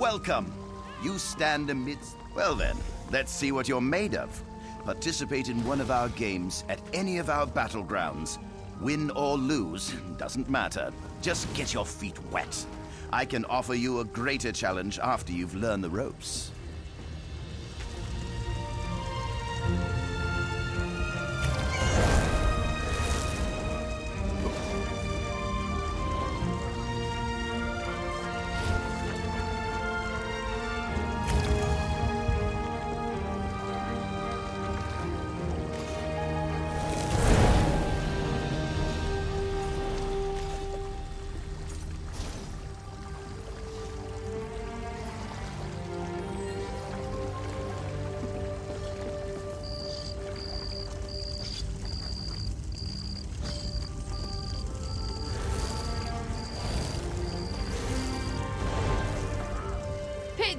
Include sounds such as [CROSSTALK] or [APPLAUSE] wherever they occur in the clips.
Welcome. You stand amidst... Well then, let's see what you're made of. Participate in one of our games at any of our battlegrounds. Win or lose, [LAUGHS] doesn't matter. Just get your feet wet. I can offer you a greater challenge after you've learned the ropes.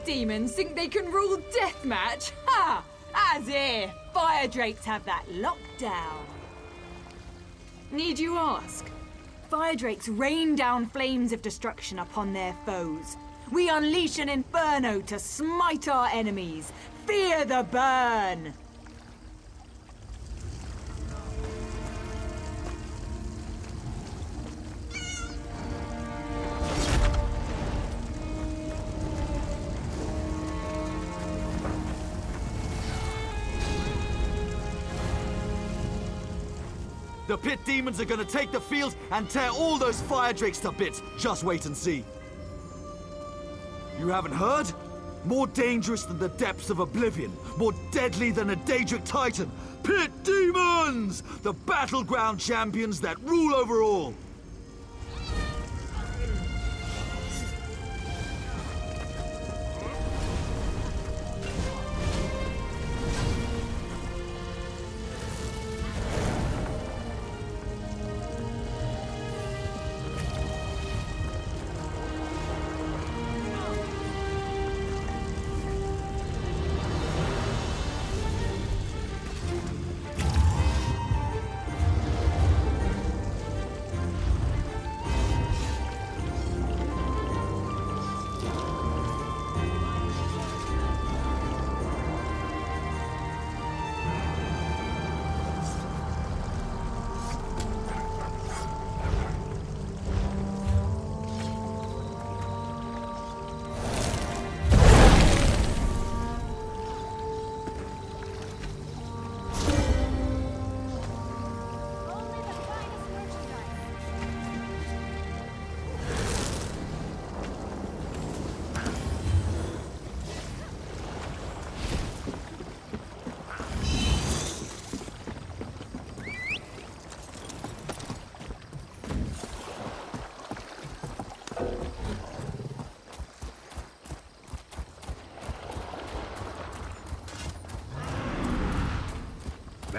Demons think they can rule deathmatch? Ha! As if! Fire drakes have that locked down. Need you ask? Fire drakes rain down flames of destruction upon their foes. We unleash an inferno to smite our enemies. Fear the burn! Demons are gonna take the field and tear all those fire drakes to bits. Just wait and see. You haven't heard? More dangerous than the depths of oblivion. More deadly than a Daedric Titan. Pit demons! The battleground champions that rule over all.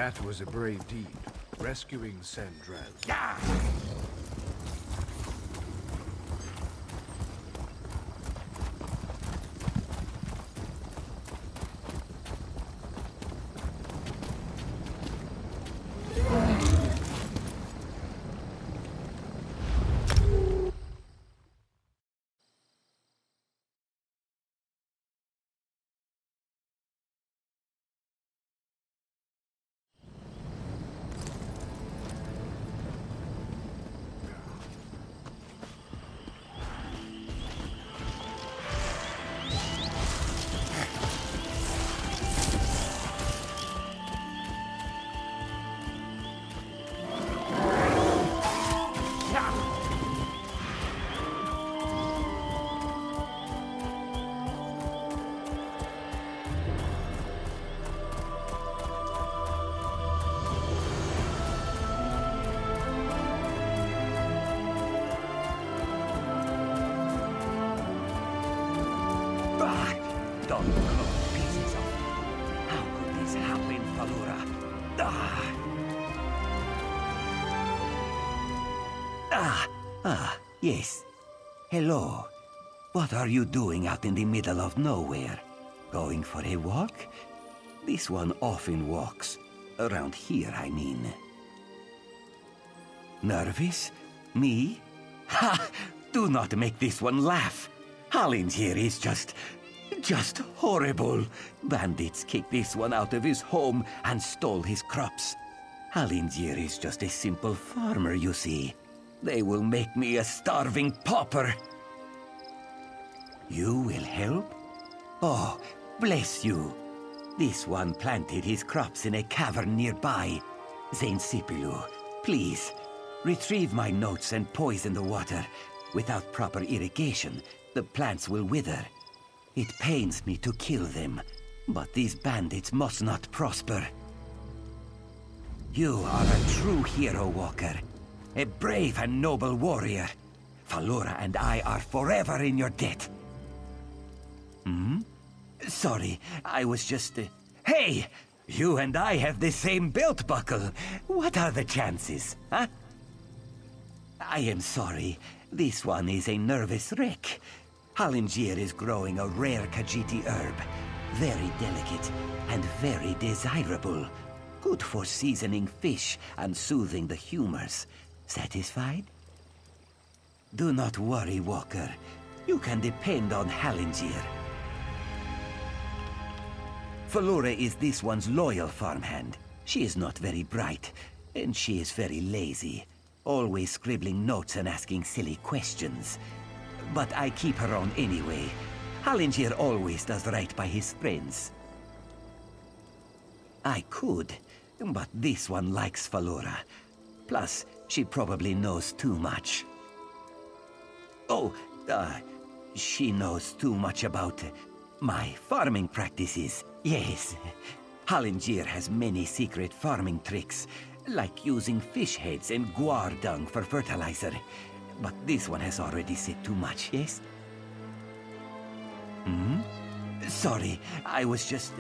That was a brave deed, rescuing Sandral. Ah, Ah. Ah, ah, yes. Hello. What are you doing out in the middle of nowhere? Going for a walk? This one often walks. Around here, I mean. Nervous? Me? Ha! Do not make this one laugh. Halinjirr is just. Just horrible. Bandits kicked this one out of his home and stole his crops. Halinjirr is just a simple farmer, you see. They will make me a starving pauper. You will help? Oh, bless you. This one planted his crops in a cavern nearby. Zainsipilu, please, retrieve my notes and poison the water. Without proper irrigation, the plants will wither. It pains me to kill them, but these bandits must not prosper. You are a true hero, Walker. A brave and noble warrior. Falura and I are forever in your debt. Hmm? Sorry, I was just... Uh... Hey! You and I have the same belt buckle. What are the chances, huh? I am sorry. This one is a nervous wreck. Halinjirr is growing a rare Khajiiti herb. Very delicate and very desirable. Good for seasoning fish and soothing the humors. Satisfied? Do not worry, Walker. You can depend on Halinjirr. Falura is this one's loyal farmhand. She is not very bright, and she is very lazy. Always scribbling notes and asking silly questions. But I keep her on anyway. Halinjirr always does right by his friends. I could, but this one likes Falura. Plus, she probably knows too much. Oh, uh, she knows too much about my farming practices. Yes. Halinjirr has many secret farming tricks, like using fish heads and guar dung for fertilizer. But this one has already said too much, yes? Hmm? Sorry, I was just...